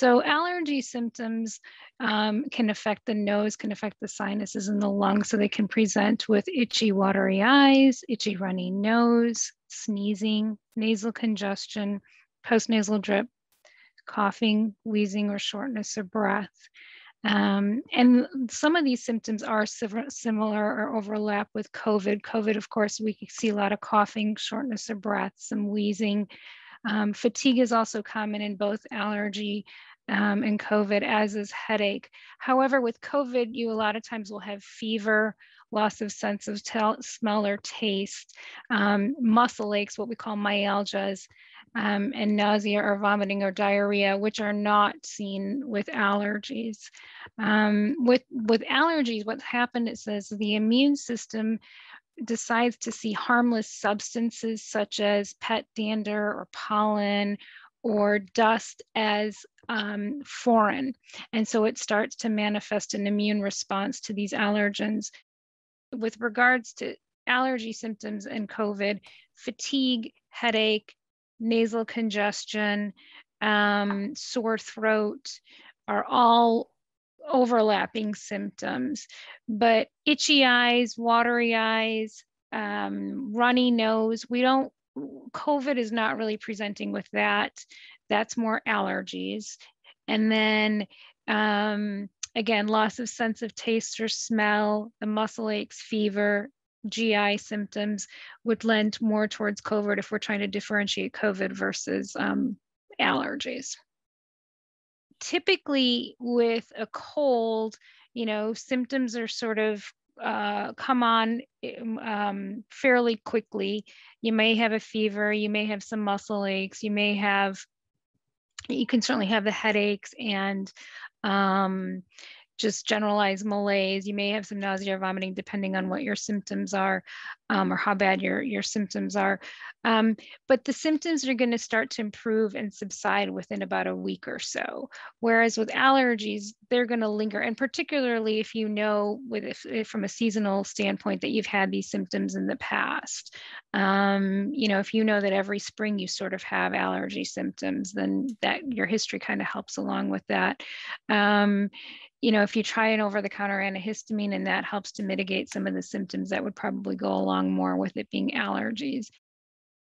So allergy symptoms um, can affect the nose, can affect the sinuses and the lungs. So they can present with itchy, watery eyes, itchy, runny nose, sneezing, nasal congestion, postnasal drip, coughing, wheezing, or shortness of breath. Um, and some of these symptoms are similar or overlap with COVID. COVID, of course, we see a lot of coughing, shortness of breath, some wheezing. Um, fatigue is also common in both allergy um, and COVID, as is headache. However, with COVID, you a lot of times will have fever, loss of sense of smell or taste, um, muscle aches, what we call myalgias, um, and nausea or vomiting or diarrhea, which are not seen with allergies. Um, with, with allergies, what's happened, it says the immune system decides to see harmless substances such as pet dander or pollen or dust as um, foreign. And so it starts to manifest an immune response to these allergens. With regards to allergy symptoms and COVID, fatigue, headache, nasal congestion, um, sore throat are all overlapping symptoms. But itchy eyes, watery eyes, um, runny nose, we don't, COVID is not really presenting with that. That's more allergies. And then um, again, loss of sense of taste or smell, the muscle aches, fever, GI symptoms would lend more towards COVID if we're trying to differentiate COVID versus um, allergies. Typically, with a cold, you know, symptoms are sort of uh, come on um, fairly quickly. You may have a fever, you may have some muscle aches, you may have, you can certainly have the headaches and um, just generalized malaise. You may have some nausea or vomiting depending on what your symptoms are um, or how bad your, your symptoms are. Um, but the symptoms are going to start to improve and subside within about a week or so. Whereas with allergies, they're going to linger. And particularly if you know, with if, if from a seasonal standpoint, that you've had these symptoms in the past. Um, you know, if you know that every spring you sort of have allergy symptoms, then that your history kind of helps along with that. You know, if you try an over the counter antihistamine and that helps to mitigate some of the symptoms, that would probably go along more with it being allergies.